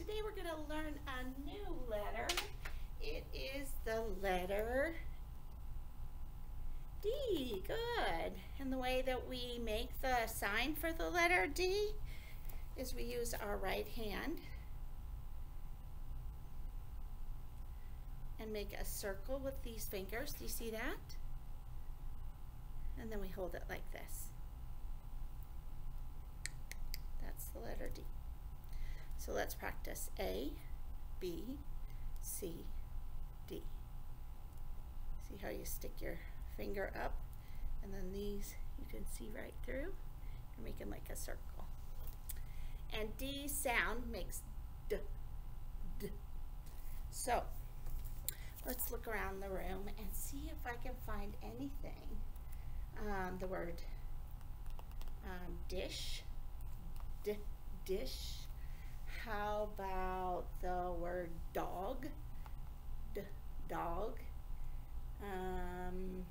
today we're going to learn a new letter. It is the letter D. Good. And the way that we make the sign for the letter D is we use our right hand and make a circle with these fingers. Do you see that? And then we hold it like this. That's the letter D. So let's practice A, B, C, D. See how you stick your finger up and then these you can see right through. You're making like a circle. And D sound makes D, D. So let's look around the room and see if I can find anything. Um, the word um, dish, dish. How about the word dog, D, dog. Um,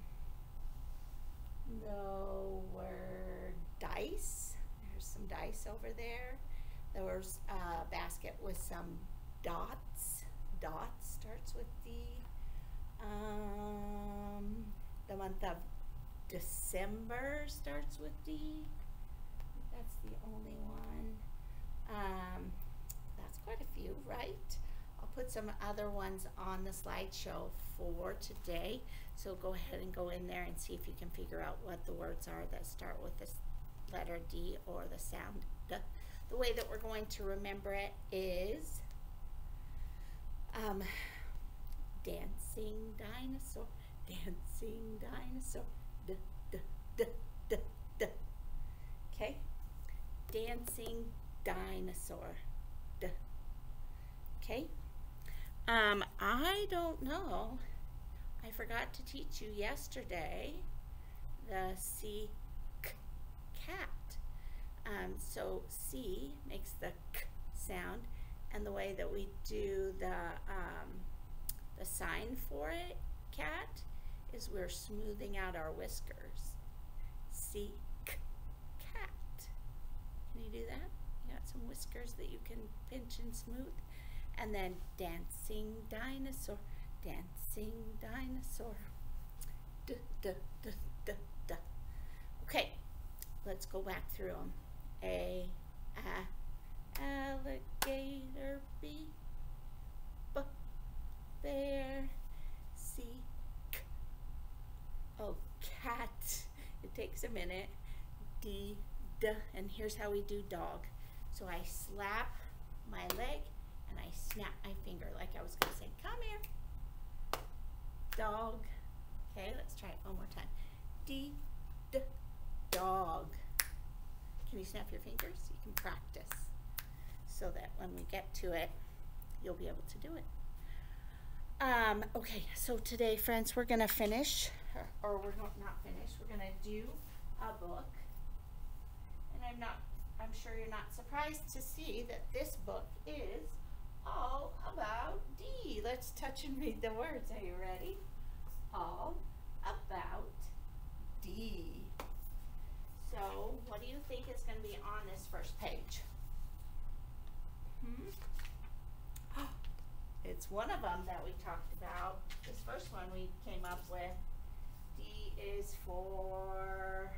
the word dice. There's some dice over there. There was a basket with some dots. Dots starts with D. Um, the month of December starts with D. That's the only one. Um, that's quite a few, right? I'll some other ones on the slideshow for today. So go ahead and go in there and see if you can figure out what the words are that start with the letter D or the sound D. The way that we're going to remember it is um, dancing dinosaur, dancing dinosaur, D, D, D, D, D. Okay? Dancing dinosaur, D. Okay? Um, I don't know. I forgot to teach you yesterday the C k cat. Um, so C makes the k sound, and the way that we do the um, the sign for it, cat, is we're smoothing out our whiskers. C k cat. Can you do that? You got some whiskers that you can pinch and smooth, and then dancing dinosaur, dancing dinosaur. D d d d d. Okay, let's go back through them. A, a, alligator, B, b, bear, C, k. Oh, cat. It takes a minute. D, d, and here's how we do dog. So I slap my leg and I snap my finger like I was gonna say, come here. Dog. Okay, let's try it one more time. D, d, dog. Can you snap your fingers? You can practice so that when we get to it, you'll be able to do it. Um, okay, so today, friends, we're going to finish, or, or we're not, not finish, we're going to do a book. And I'm not, I'm sure you're not surprised to see that this book is all about D. Let's touch and read the words. Are you ready? All about D. So, what do you think is going to be on this first page? Hmm? It's one of them that we talked about. This first one we came up with. D is for,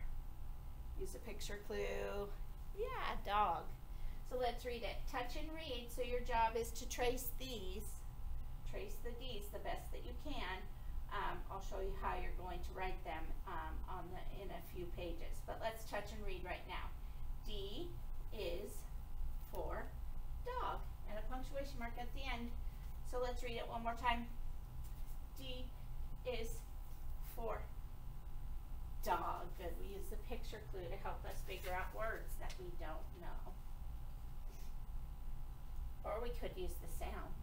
use a picture clue. Yeah, dog. So let's read it. Touch and read. So your job is to trace these. Trace the D's the best that you can. Um, I'll show you how you're going to write them um, on the in a few pages. But let's touch and read right now. D is for dog and a punctuation mark at the end. So let's read it one more time. D is for dog. Good. We use the picture clue to help us figure out words that we don't. Or we could use the sounds.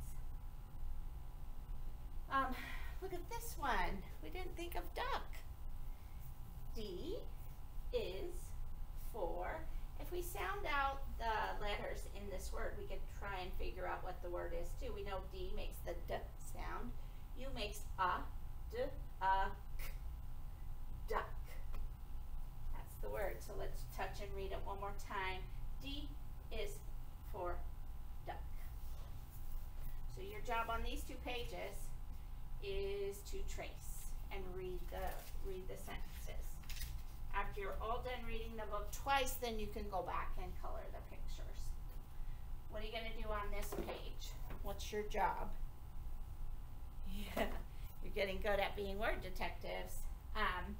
Um, Look at this one. We didn't think of duck. D is for, if we sound out the letters in this word, we could try and figure out what the word is too. We know D makes the D sound. U makes a, D, a, k, duck. That's the word. So let's touch and read it one more time. D is for. On these two pages is to trace and read the read the sentences. After you're all done reading the book twice, then you can go back and color the pictures. What are you going to do on this page? What's your job? Yeah, you're getting good at being word detectives. Um,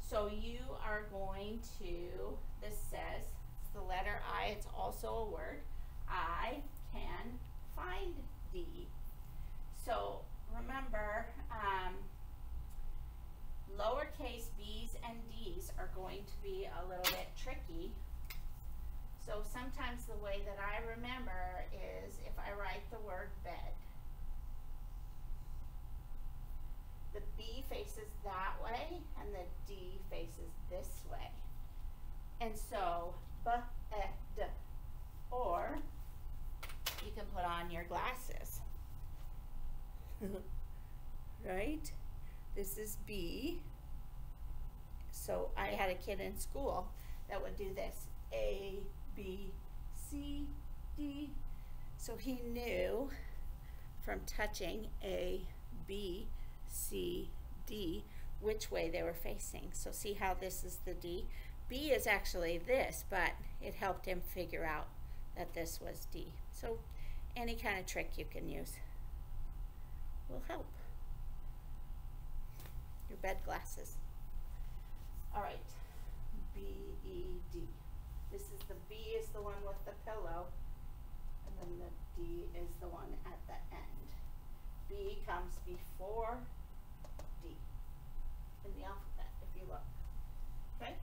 so you are going to, this says, it's the letter I, it's also a word. I can find thee. So remember, um, lowercase b's and d's are going to be a little bit tricky. So sometimes the way that I remember is if I write the word bed, the B faces that way and the D faces this way. And so, b, e, d, or you can put on your glasses. right? This is B. So I had a kid in school that would do this. A, B, C, D. So he knew from touching A, B, C, D which way they were facing. So see how this is the D? B is actually this, but it helped him figure out that this was D. So any kind of trick you can use will help. Your bed glasses. All right, B, E, D. This is the B is the one with the pillow, and then the D is the one at the end. B comes before D in the alphabet, if you look. Okay?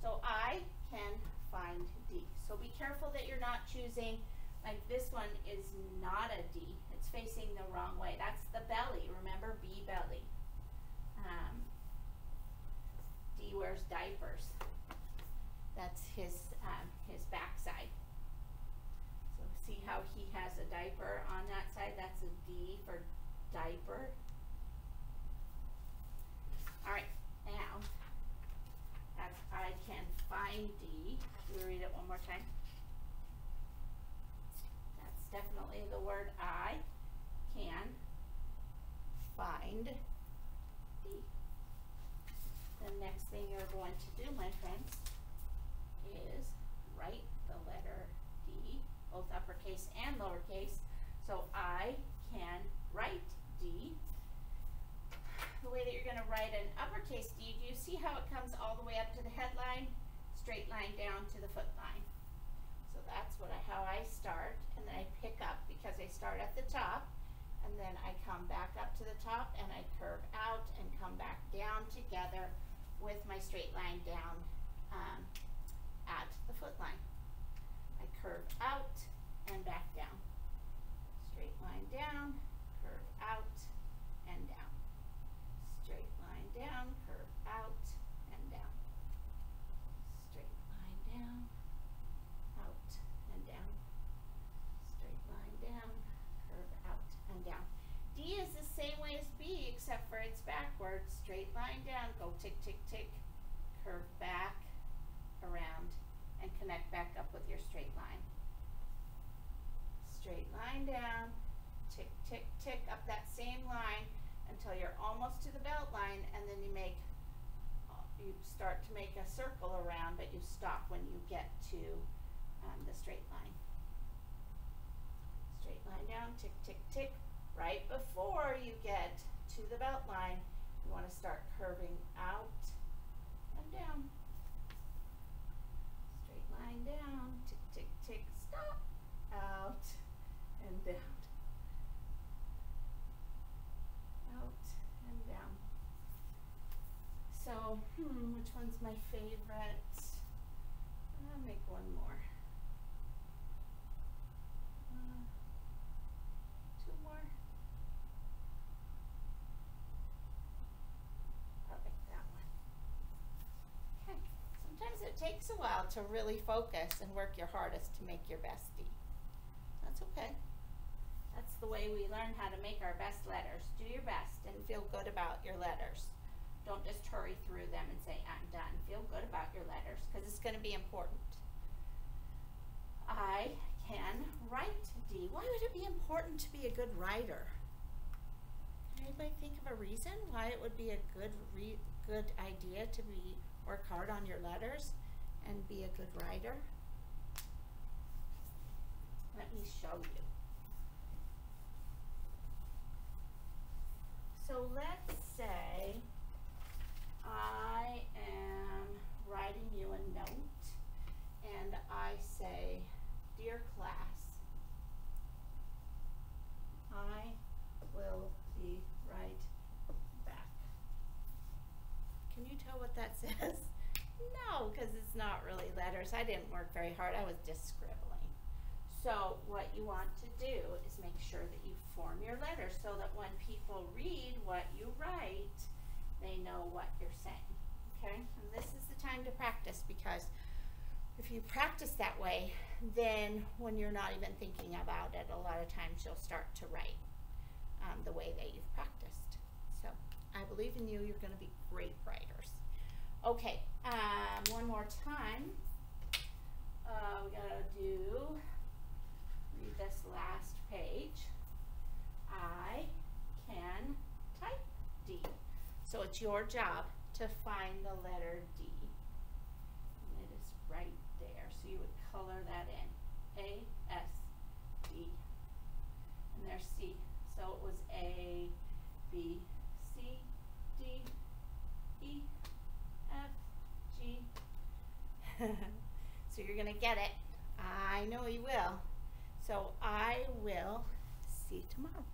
So I can find D. So be careful that you're not choosing, like this one is not a D. It's facing the wrong way. That's the belly. Remember, B belly. Um, D wears diapers. That's his um, his backside. So see how he has a diaper on that side? That's a D for diaper. All right, now that's I can find D. Can we read it one more time? That's definitely the word I can find D. The next thing you're going to do, my friends, is write the letter D, both uppercase and lowercase. So I can write D. The way that you're going to write an uppercase D, do you see how it comes all the way up to the headline? Straight line down to the foot line. So that's what I, how I start, and then I pick up because I start at the top, and then I come back up to the top, and I curve out and come back down together with my straight line down um, at the foot line. I curve out and back down. Straight line down, curve out and down. Straight line down, curve out and down. Straight line down, out and down. Straight line down, curve out and down. D is the same way as B except for it's backwards. Straight line down, go tick, tick, tick, curve back, around, and connect back up with your straight line. Straight line down, tick, tick, tick, up that same line until you're almost to the belt line, and then you make, you start to make a circle around, but you stop when you get to um, the straight line. Straight line down, tick, tick, tick. Right before you get to the belt line, you want to start curving out and down. Line down, tick, tick, tick, stop, out and down. Out and down. So, hmm, which one's my favorite? I'll make one more. Uh, two more. I like that one. Okay. Sometimes it takes a while to really focus and work your hardest to make your best D. That's okay. That's the way we learn how to make our best letters. Do your best and feel good about your letters. Don't just hurry through them and say, I'm done. Feel good about your letters because it's going to be important. I can write D. Why would it be important? to be a good writer? Can anybody think of a reason why it would be a good good idea to be work hard on your letters and be a good writer? Let me show you. So let's say I am writing you a note and I say, Dear class, I will be right back. Can you tell what that says? No, because it's not really letters. I didn't work very hard. I was just scribbling. So what you want to do is make sure that you form your letters so that when people read what you write, they know what you're saying. Okay? And this is the time to practice because if you practice that way, then when you're not even thinking about it, a lot of times you'll start to write um, the way that you've practiced. So I believe in you. You're going to be great writers. Okay, um, one more time. Uh, we gotta do read this last page. I can type D. So it's your job to find the letter D. And it is right there. So you would color that in. A, S, D. And there's C. So it was A, B, C, D, E, F, G. so you're going to get it. I know you will. So I will see you tomorrow.